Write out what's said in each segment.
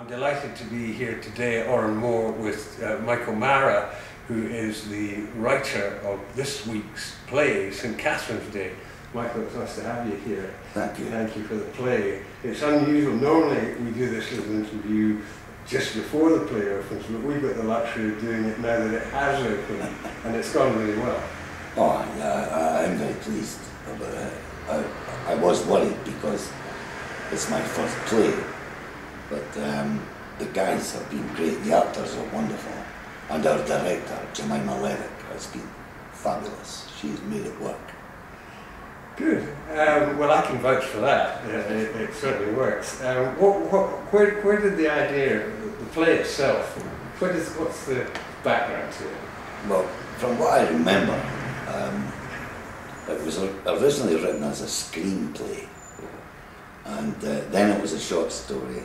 I'm delighted to be here today, or more, with uh, Michael Marra, who is the writer of this week's play, St. Catherine's Day. Michael, it's nice to have you here. Thank you. Thank you for the play. It's unusual. Normally, we do this little interview just before the play opens, but we've got the luxury of doing it now that it has opened, and it's gone really well. Oh, yeah, uh, I, I'm very pleased uh, about it. Uh, I, I was worried because it's my first play, but um, the guys have been great. The actors are wonderful, and our director, Jemima Levick, has been fabulous. She's made it work. Good. Um, well, I can vouch for that. Uh, it, it certainly works. Um, what, what, where, where did the idea, the play itself, what is, what's the background to it? Well, from what I remember, um, it was originally written as a screenplay, and uh, then it was a short story,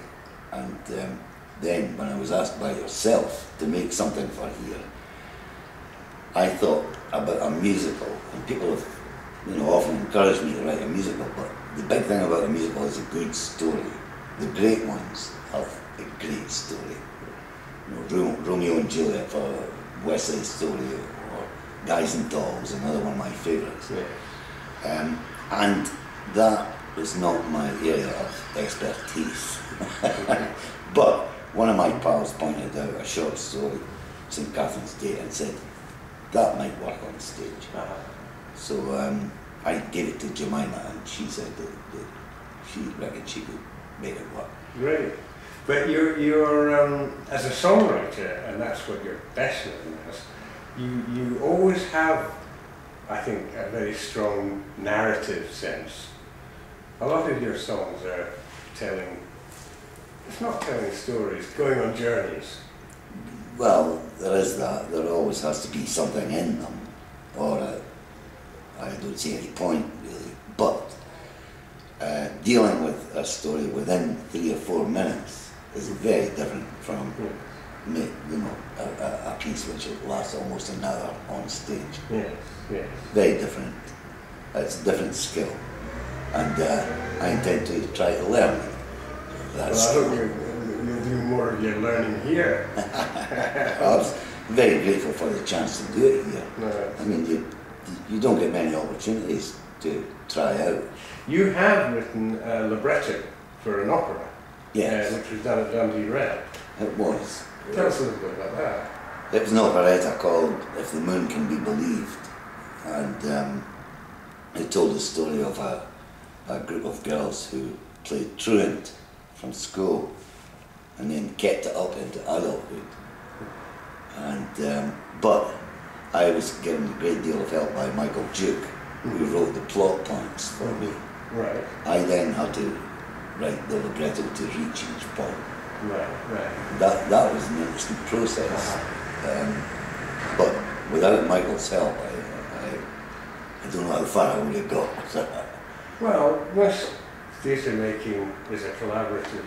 um, then when I was asked by yourself to make something for here, I thought about a musical, and people have, you know, often encouraged me to write a musical, but the big thing about a musical is a good story. The great ones have a great story. You know, Romeo and Juliet for West Side Story, or Guys and Dolls, another one of my favourites. Yeah. Um, and that is not my area of expertise. but one of my pals pointed out a short story, St. Catherine's Day, and said, that might work on stage. Uh-huh. So um, I gave it to Jemima, and she said that, that she reckoned she could make it work. Great. But you're, you're um, as a songwriter, and that's what you're best known as, you, you always have, I think, a very strong narrative sense. A lot of your songs are telling, it's not telling stories, going on journeys. Well, there is that. There always has to be something in them, or uh, I don't see any point really. But uh, dealing with a story within three or four minutes is very different from you know a, a, a piece which lasts almost an hour on stage. Yes, yes. Very different. It's a different skill, and uh, I intend to try to learn that Well, I hope you, you'll do more of your learning here. I was very grateful for the chance to do it here. No. I mean, you, you don't get many opportunities to try out. You have written a libretto for an opera, Yes, uh, which was done at Dundee Rep. it was. Tell us a little bit about that. It was an operetta called If the Moon Can Be Believed. And um, it told the story of a, a group of girls who played truant from school and then kept it up into adulthood. And, um, but I was given a great deal of help by Michael Duke, who wrote the plot points for me. Right, I then had to write the libretto to reach each point. right, right. That, that was an interesting process. Um, but without Michael's help, I, I, I don't know how far I would have got. Well, most theatre making is a collaborative.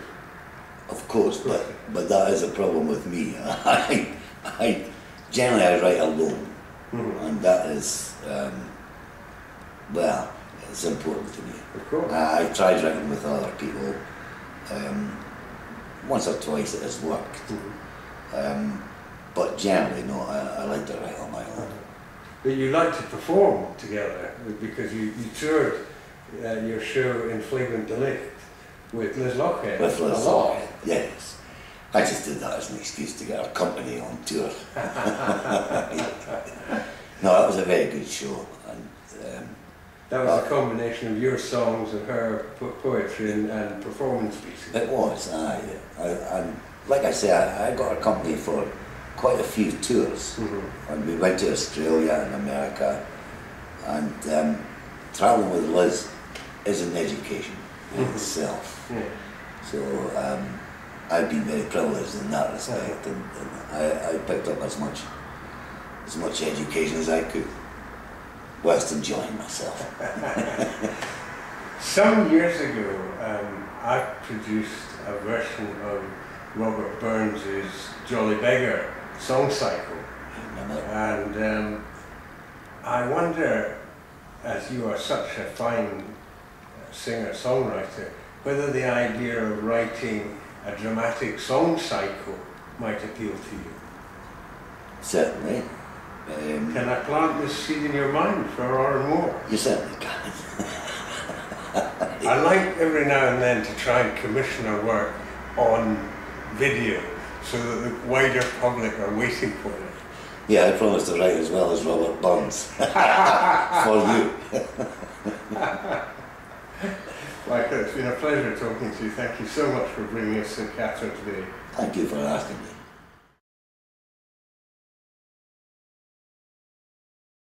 of course, but, but that is a problem with me. I, I, generally I write alone, Mhm. and that is, um, well, it's important to me. Of course. I, I've tried writing with other people. Um, once or twice it has worked. Mhm. Um, but generally, no, I, I like to write on my own. But you like to perform together because you, you toured uh, your show in Flagrant Delict with Liz Lochhead. With Liz. Lochhead, yes. I just did that as an excuse to get our company on tour. no, that was a very good show. And um, That was a combination of your songs and her po- poetry and, and performance pieces. it was, aye. I, and like I say, I, I got a company for quite a few tours. Mhm. And we went to Australia and America. And um, traveling with Liz is an education in Mhm. itself. Yeah. So um, I've been very privileged in that respect, and, and I, I picked up as much as much education as I could, whilst enjoying myself. Some years ago, um, I produced a version of Robert Burns's Jolly Beggar song cycle. And um, I wonder, as you are such a fine singer-songwriter, whether the idea of writing a dramatic song cycle might appeal to you. Certainly. Um, Can I plant this seed in your mind for Òran Mór? you certainly can. I like every now and then to try and commission a work on video so that the wider public are waiting for it. Yeah, I promised to write as well as Robert Burns for you. Michael, it's been a pleasure talking to you. Thank you so much for bringing us St. Catherine today. Thank you for asking me.